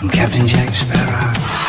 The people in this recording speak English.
I'm Captain Jack Sparrow.